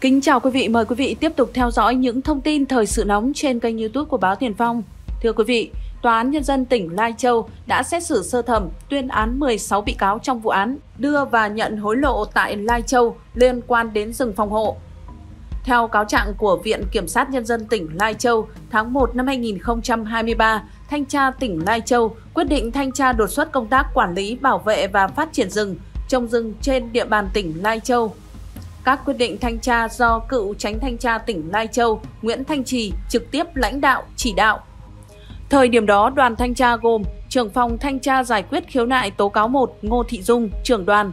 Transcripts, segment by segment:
Kính chào quý vị, mời quý vị tiếp tục theo dõi những thông tin thời sự nóng trên kênh youtube của báo Tiền Phong. Thưa quý vị, Tòa án Nhân dân tỉnh Lai Châu đã xét xử sơ thẩm tuyên án 16 bị cáo trong vụ án đưa và nhận hối lộ tại Lai Châu liên quan đến rừng phòng hộ. Theo cáo trạng của Viện Kiểm sát Nhân dân tỉnh Lai Châu, tháng 1 năm 2023, Thanh tra tỉnh Lai Châu quyết định thanh tra đột xuất công tác quản lý, bảo vệ và phát triển rừng, trồng rừng trên địa bàn tỉnh Lai Châu. Các quyết định thanh tra do cựu tránh thanh tra tỉnh Lai Châu Nguyễn Thanh Trì trực tiếp lãnh đạo, chỉ đạo. Thời điểm đó, đoàn thanh tra gồm trưởng phòng thanh tra giải quyết khiếu nại tố cáo 1 Ngô Thị Dung, trưởng đoàn,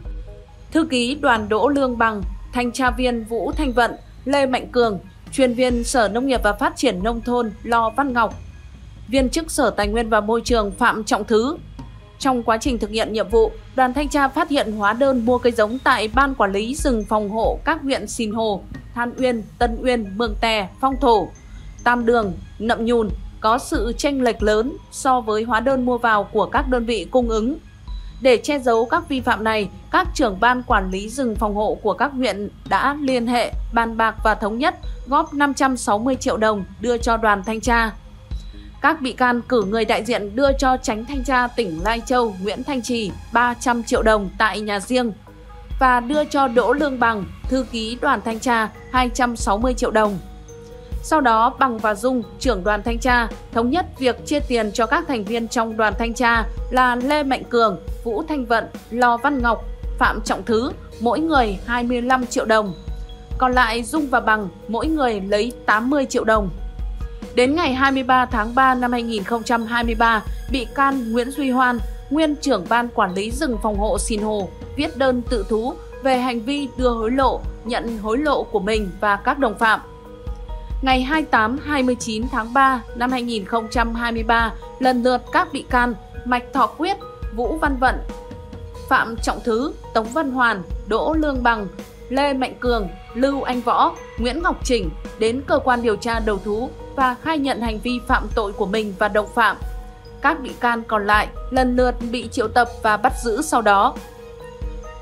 thư ký đoàn Đỗ Lương Bằng, thanh tra viên Vũ Thanh Vận, Lê Mạnh Cường, chuyên viên Sở Nông nghiệp và Phát triển Nông thôn Lo Văn Ngọc, viên chức Sở Tài nguyên và Môi trường Phạm Trọng Thứ. Trong quá trình thực hiện nhiệm vụ, đoàn thanh tra phát hiện hóa đơn mua cây giống tại Ban Quản lý rừng phòng hộ các huyện Sìn Hồ, Than Uyên, Tân Uyên, Mường Tè, Phong Thổ, Tam Đường, Nậm Nhùn có sự tranh lệch lớn so với hóa đơn mua vào của các đơn vị cung ứng. Để che giấu các vi phạm này, các trưởng ban quản lý rừng phòng hộ của các huyện đã liên hệ, bàn bạc và thống nhất góp 560 triệu đồng đưa cho đoàn thanh tra. Các bị can cử người đại diện đưa cho tránh thanh tra tỉnh Lai Châu Nguyễn Thanh Trì 300 triệu đồng tại nhà riêng và đưa cho Đỗ Lương Bằng, thư ký đoàn thanh tra 260 triệu đồng. Sau đó, Bằng và Dung, trưởng đoàn thanh tra, thống nhất việc chia tiền cho các thành viên trong đoàn thanh tra là Lê Mạnh Cường, Vũ Thanh Vận, Lò Văn Ngọc, Phạm Trọng Thứ, mỗi người 25 triệu đồng. Còn lại Dung và Bằng mỗi người lấy 80 triệu đồng. Đến ngày 23 tháng 3 năm 2023, bị can Nguyễn Duy Hoan, nguyên trưởng ban quản lý rừng phòng hộ Sinh Hồ, viết đơn tự thú về hành vi đưa hối lộ, nhận hối lộ của mình và các đồng phạm. Ngày 28-29 tháng 3 năm 2023, lần lượt các bị can Mạch Thọ Quyết, Vũ Văn Vận, Phạm Trọng Thứ, Tống Văn Hoàn, Đỗ Lương Bằng, Lê Mạnh Cường, Lưu Anh Võ, Nguyễn Ngọc Chỉnh đến cơ quan điều tra đầu thú và khai nhận hành vi phạm tội của mình và đồng phạm. Các bị can còn lại lần lượt bị triệu tập và bắt giữ sau đó.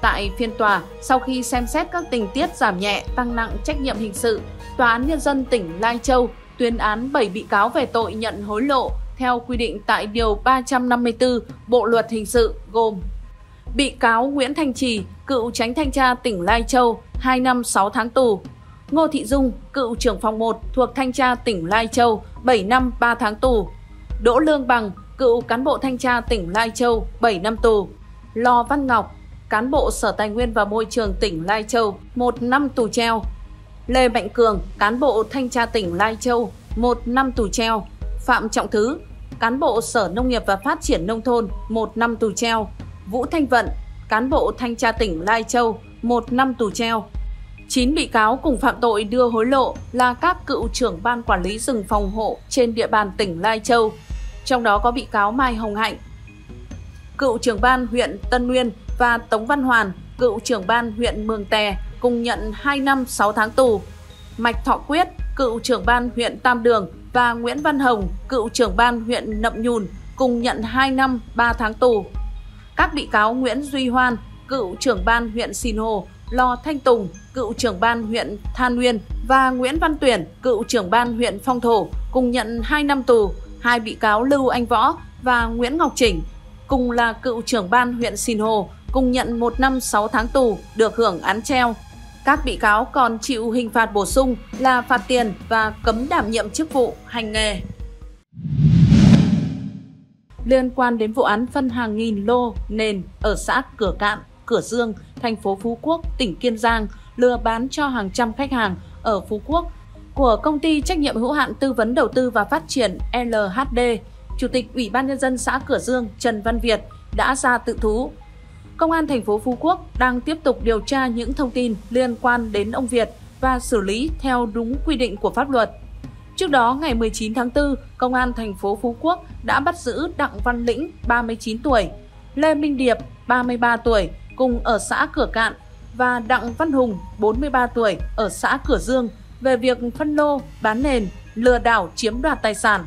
Tại phiên tòa, sau khi xem xét các tình tiết giảm nhẹ, tăng nặng trách nhiệm hình sự, Tòa án Nhân dân tỉnh Lai Châu tuyên án 7 bị cáo về tội nhận hối lộ theo quy định tại Điều 354 Bộ Luật Hình sự gồm Bị cáo Nguyễn Thanh Trì, cựu tránh thanh tra tỉnh Lai Châu, 2 năm 6 tháng tù. Ngô Thị Dung, cựu trưởng phòng 1 thuộc thanh tra tỉnh Lai Châu, 7 năm 3 tháng tù. Đỗ Lương Bằng, cựu cán bộ thanh tra tỉnh Lai Châu, 7 năm tù. Lò Văn Ngọc, cán bộ Sở Tài nguyên và Môi trường tỉnh Lai Châu, 1 năm tù treo. Lê Mạnh Cường, cán bộ thanh tra tỉnh Lai Châu, 1 năm tù treo. Phạm Trọng Thứ, cán bộ Sở Nông nghiệp và Phát triển Nông thôn, 1 năm tù treo. Vũ Thanh Vận, cán bộ thanh tra tỉnh Lai Châu, 1 năm tù treo. 9 bị cáo cùng phạm tội đưa hối lộ là các cựu trưởng ban quản lý rừng phòng hộ trên địa bàn tỉnh Lai Châu. Trong đó có bị cáo Mai Hồng Hạnh, cựu trưởng ban huyện Tân Nguyên và Tống Văn Hoàn, cựu trưởng ban huyện Mường Tè cùng nhận 2 năm 6 tháng tù. Mạch Thọ Quyết, cựu trưởng ban huyện Tam Đường và Nguyễn Văn Hồng, cựu trưởng ban huyện Nậm Nhùn cùng nhận 2 năm 3 tháng tù. Các bị cáo Nguyễn Duy Hoan, cựu trưởng ban huyện Sinh Hồ, Lò Thanh Tùng, cựu trưởng ban huyện Than Nguyên và Nguyễn Văn Tuyển, cựu trưởng ban huyện Phong Thổ cùng nhận 2 năm tù. Hai bị cáo Lưu Anh Võ và Nguyễn Ngọc Chỉnh cùng là cựu trưởng ban huyện Sinh Hồ cùng nhận 1 năm 6 tháng tù được hưởng án treo. Các bị cáo còn chịu hình phạt bổ sung là phạt tiền và cấm đảm nhiệm chức vụ, hành nghề. Liên quan đến vụ án phân hàng nghìn lô nền ở xã Cửa Cạn, Cửa Dương, thành phố Phú Quốc, tỉnh Kiên Giang lừa bán cho hàng trăm khách hàng ở Phú Quốc của công ty trách nhiệm hữu hạn tư vấn đầu tư và phát triển LHD, Chủ tịch Ủy ban nhân dân xã Cửa Dương Trần Văn Việt đã ra tự thú Công an thành phố Phú Quốc đang tiếp tục điều tra những thông tin liên quan đến ông Việt và xử lý theo đúng quy định của pháp luật. Trước đó, ngày 19 tháng 4, Công an thành phố Phú Quốc đã bắt giữ Đặng Văn Lĩnh, 39 tuổi, Lê Minh Điệp, 33 tuổi, cùng ở xã Cửa Cạn và Đặng Văn Hùng, 43 tuổi, ở xã Cửa Dương về việc phân lô, bán nền, lừa đảo chiếm đoạt tài sản.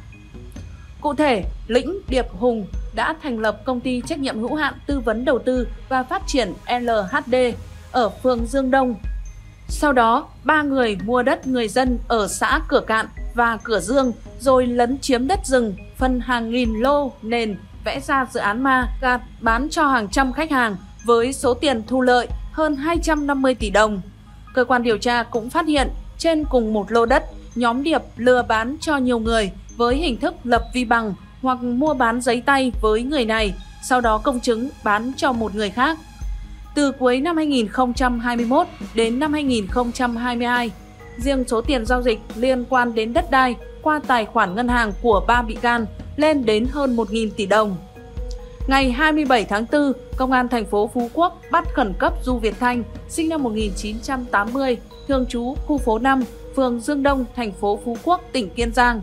Cụ thể, Lĩnh Điệp Hùng đã thành lập công ty trách nhiệm hữu hạn tư vấn đầu tư và phát triển LHD ở phường Dương Đông. Sau đó, ba người mua đất người dân ở xã Cửa Cạn và Cửa Dương rồi lấn chiếm đất rừng phân hàng nghìn lô nền vẽ ra dự án ma gạt bán cho hàng trăm khách hàng với số tiền thu lợi hơn 250 tỷ đồng. Cơ quan điều tra cũng phát hiện trên cùng một lô đất, nhóm Điệp lừa bán cho nhiều người với hình thức lập vi bằng hoặc mua bán giấy tay với người này, sau đó công chứng bán cho một người khác. Từ cuối năm 2021 đến năm 2022, riêng số tiền giao dịch liên quan đến đất đai qua tài khoản ngân hàng của ba bị can lên đến hơn 1.000 tỷ đồng. Ngày 27 tháng 4, Công an thành phố Phú Quốc bắt khẩn cấp Du Việt Thanh, sinh năm 1980, thường trú khu phố 5, phường Dương Đông, thành phố Phú Quốc, tỉnh Kiên Giang.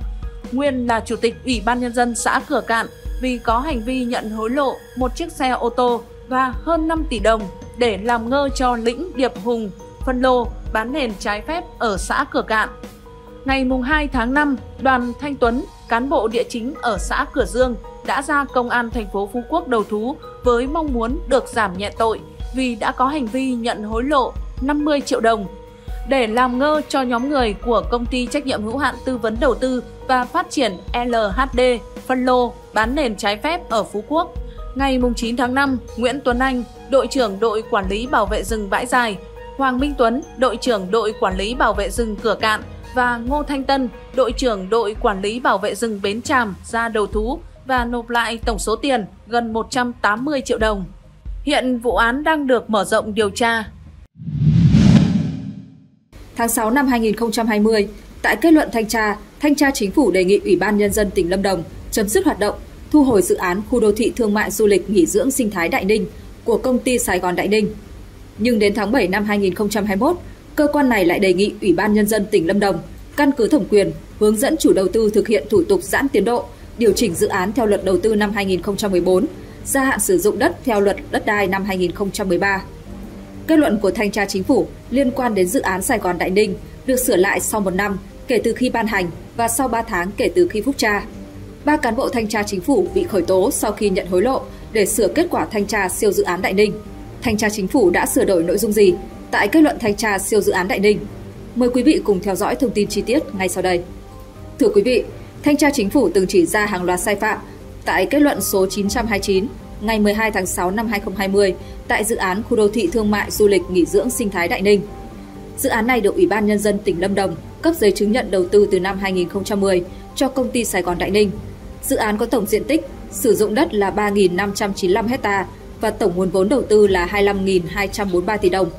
Nguyên là Chủ tịch Ủy ban Nhân dân xã Cửa Cạn vì có hành vi nhận hối lộ một chiếc xe ô tô và hơn 5 tỷ đồng để làm ngơ cho Lĩnh Điệp Hùng phân lô bán nền trái phép ở xã Cửa Cạn. Ngày 2 tháng 5, đoàn Thanh Tuấn, cán bộ địa chính ở xã Cửa Dương đã ra công an thành phố Phú Quốc đầu thú với mong muốn được giảm nhẹ tội vì đã có hành vi nhận hối lộ 50 triệu đồng để làm ngơ cho nhóm người của công ty trách nhiệm hữu hạn tư vấn đầu tư và phát triển LHD phân lô bán nền trái phép ở Phú Quốc. Ngày 9 tháng 5, Nguyễn Tuấn Anh, đội trưởng đội quản lý bảo vệ rừng bãi dài, Hoàng Minh Tuấn, đội trưởng đội quản lý bảo vệ rừng cửa cạn và Ngô Thanh Tân, đội trưởng đội quản lý bảo vệ rừng Bến Tràm ra đầu thú và nộp lại tổng số tiền gần 180 triệu đồng. Hiện vụ án đang được mở rộng điều tra. Tháng 6 năm 2020, tại kết luận thanh tra, thanh tra chính phủ đề nghị Ủy ban Nhân dân tỉnh Lâm Đồng chấm dứt hoạt động, thu hồi dự án khu đô thị thương mại du lịch nghỉ dưỡng sinh thái Đại Ninh của công ty Sài Gòn Đại Ninh. Nhưng đến tháng 7 năm 2021, cơ quan này lại đề nghị Ủy ban Nhân dân tỉnh Lâm Đồng căn cứ thẩm quyền hướng dẫn chủ đầu tư thực hiện thủ tục giãn tiến độ, điều chỉnh dự án theo luật đầu tư năm 2014, gia hạn sử dụng đất theo luật đất đai năm 2013. Kết luận của thanh tra chính phủ liên quan đến dự án Sài Gòn Đại Ninh được sửa lại sau một năm kể từ khi ban hành và sau 3 tháng kể từ khi phúc tra. Ba cán bộ thanh tra chính phủ bị khởi tố sau khi nhận hối lộ để sửa kết quả thanh tra siêu dự án Đại Ninh. Thanh tra chính phủ đã sửa đổi nội dung gì tại kết luận thanh tra siêu dự án Đại Ninh? Mời quý vị cùng theo dõi thông tin chi tiết ngay sau đây. Thưa quý vị, Thanh tra Chính phủ từng chỉ ra hàng loạt sai phạm tại kết luận số 929 ngày 12 tháng 6 năm 2020 tại dự án khu đô thị thương mại du lịch nghỉ dưỡng sinh thái Đại Ninh. Dự án này được Ủy ban Nhân dân tỉnh Lâm Đồng cấp giấy chứng nhận đầu tư từ năm 2010 cho công ty Sài Gòn Đại Ninh. Dự án có tổng diện tích sử dụng đất là 3.595 hectare và tổng nguồn vốn đầu tư là 25.243 tỷ đồng.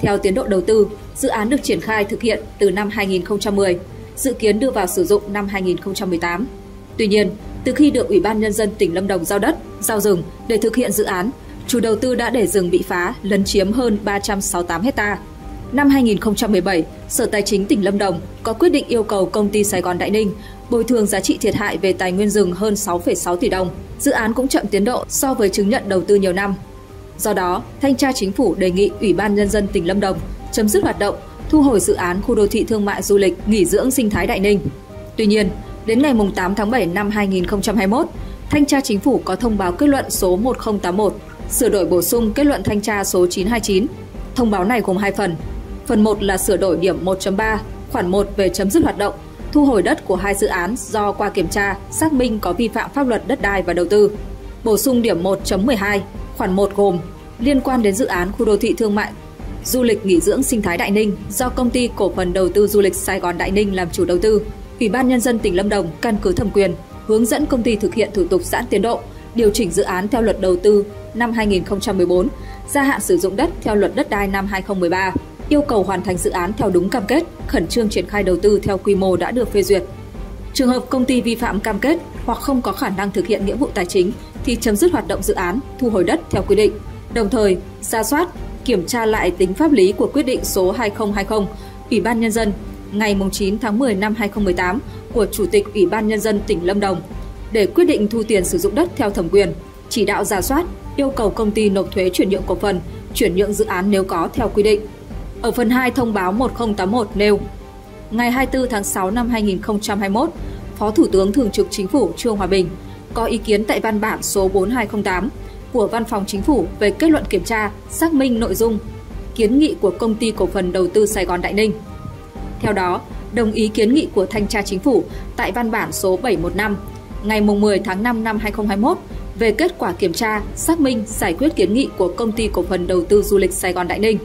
Theo tiến độ đầu tư, dự án được triển khai thực hiện từ năm 2010, dự kiến đưa vào sử dụng năm 2018. Tuy nhiên, từ khi được Ủy ban Nhân dân tỉnh Lâm Đồng giao đất, giao rừng để thực hiện dự án, chủ đầu tư đã để rừng bị phá, lấn chiếm hơn 368 hecta. Năm 2017, Sở Tài chính tỉnh Lâm Đồng có quyết định yêu cầu công ty Sài Gòn Đại Ninh bồi thường giá trị thiệt hại về tài nguyên rừng hơn 6,6 tỷ đồng. Dự án cũng chậm tiến độ so với chứng nhận đầu tư nhiều năm. Do đó, Thanh tra Chính phủ đề nghị Ủy ban Nhân dân tỉnh Lâm Đồng chấm dứt hoạt động, thu hồi dự án khu đô thị thương mại du lịch nghỉ dưỡng sinh thái Đại Ninh. Tuy nhiên, đến ngày 8 tháng 7 năm 2021, Thanh tra Chính phủ có thông báo kết luận số 1081, sửa đổi bổ sung kết luận thanh tra số 929. Thông báo này gồm hai phần. Phần 1 là sửa đổi điểm 1.3, khoản 1 về chấm dứt hoạt động, thu hồi đất của hai dự án do qua kiểm tra xác minh có vi phạm pháp luật đất đai và đầu tư. Bổ sung điểm 1.12, khoản 1 gồm liên quan đến dự án khu đô thị thương mại du lịch nghỉ dưỡng sinh thái Đại Ninh do công ty cổ phần đầu tư du lịch Sài Gòn Đại Ninh làm chủ đầu tư. Ủy ban nhân dân tỉnh Lâm Đồng căn cứ thẩm quyền hướng dẫn công ty thực hiện thủ tục giãn tiến độ, điều chỉnh dự án theo luật đầu tư năm 2014, gia hạn sử dụng đất theo luật đất đai năm 2013, yêu cầu hoàn thành dự án theo đúng cam kết, khẩn trương triển khai đầu tư theo quy mô đã được phê duyệt. Trường hợp công ty vi phạm cam kết hoặc không có khả năng thực hiện nghĩa vụ tài chính thì chấm dứt hoạt động dự án, thu hồi đất theo quy định. Đồng thời, ra soát, kiểm tra lại tính pháp lý của quyết định số 2020 Ủy ban Nhân dân ngày 9 tháng 10 năm 2018 của Chủ tịch Ủy ban Nhân dân tỉnh Lâm Đồng để quyết định thu tiền sử dụng đất theo thẩm quyền, chỉ đạo giả soát, yêu cầu công ty nộp thuế chuyển nhượng cổ phần, chuyển nhượng dự án nếu có theo quy định. Ở phần 2 thông báo 1081 nêu, ngày 24 tháng 6 năm 2021, Phó Thủ tướng Thường trực Chính phủ Trương Hòa Bình có ý kiến tại văn bản số 4208 của Văn phòng Chính phủ về kết luận kiểm tra, xác minh nội dung kiến nghị của công ty cổ phần đầu tư Sài Gòn Đại Ninh. Theo đó, đồng ý kiến nghị của thanh tra chính phủ tại văn bản số 715 ngày 10 tháng 5 năm 2021 về kết quả kiểm tra, xác minh, giải quyết kiến nghị của công ty cổ phần đầu tư du lịch Sài Gòn Đại Ninh.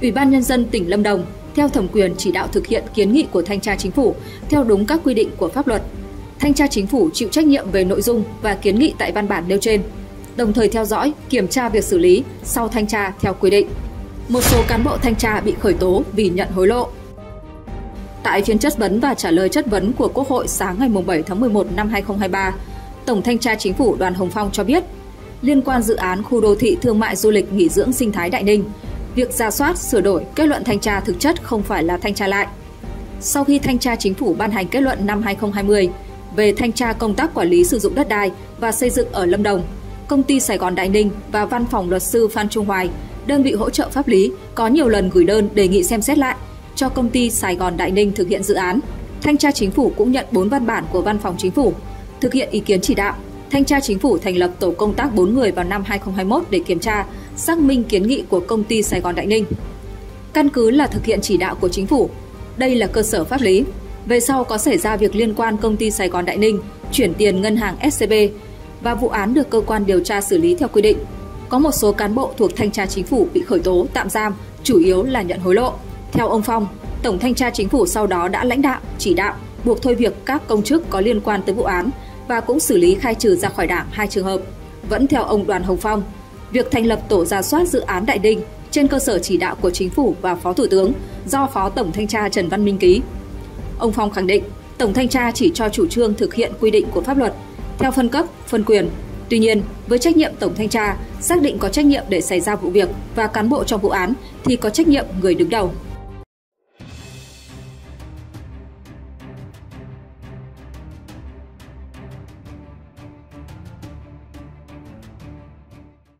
Ủy ban nhân dân tỉnh Lâm Đồng theo thẩm quyền chỉ đạo thực hiện kiến nghị của thanh tra chính phủ theo đúng các quy định của pháp luật. Thanh tra chính phủ chịu trách nhiệm về nội dung và kiến nghị tại văn bản nêu trên, đồng thời theo dõi, kiểm tra việc xử lý sau thanh tra theo quy định. Một số cán bộ thanh tra bị khởi tố vì nhận hối lộ. Tại phiên chất vấn và trả lời chất vấn của Quốc hội sáng ngày 7 tháng 11 năm 2023, Tổng Thanh tra Chính phủ Đoàn Hồng Phong cho biết, liên quan dự án khu đô thị thương mại du lịch nghỉ dưỡng sinh thái Đại Ninh, việc ra soát, sửa đổi kết luận thanh tra thực chất không phải là thanh tra lại. Sau khi thanh tra chính phủ ban hành kết luận năm 2020 về thanh tra công tác quản lý sử dụng đất đai và xây dựng ở Lâm Đồng, công ty Sài Gòn Đại Ninh và văn phòng luật sư Phan Trung Hoài, đơn vị hỗ trợ pháp lý có nhiều lần gửi đơn đề nghị xem xét lại cho công ty Sài Gòn Đại Ninh thực hiện dự án. Thanh tra chính phủ cũng nhận 4 văn bản của văn phòng chính phủ thực hiện ý kiến chỉ đạo. Thanh tra chính phủ thành lập tổ công tác 4 người vào năm 2021 để kiểm tra, xác minh kiến nghị của công ty Sài Gòn Đại Ninh. Căn cứ là thực hiện chỉ đạo của chính phủ. Đây là cơ sở pháp lý. Về sau có xảy ra việc liên quan công ty Sài Gòn Đại Ninh chuyển tiền ngân hàng SCB và vụ án được cơ quan điều tra xử lý theo quy định. Có một số cán bộ thuộc thanh tra chính phủ bị khởi tố, tạm giam, chủ yếu là nhận hối lộ. Theo ông Phong, Tổng thanh tra chính phủ sau đó đã lãnh đạo, chỉ đạo, buộc thôi việc các công chức có liên quan tới vụ án và cũng xử lý khai trừ ra khỏi đảng hai trường hợp. Vẫn theo ông Đoàn Hồng Phong, việc thành lập tổ ra soát dự án Đại Đinh trên cơ sở chỉ đạo của chính phủ và Phó Thủ tướng do Phó Tổng Thanh tra Trần Văn Minh ký. Ông Phong khẳng định, Tổng Thanh tra chỉ cho chủ trương thực hiện quy định của pháp luật theo phân cấp, phân quyền. Tuy nhiên, với trách nhiệm Tổng Thanh tra, xác định có trách nhiệm để xảy ra vụ việc và cán bộ trong vụ án thì có trách nhiệm người đứng đầu.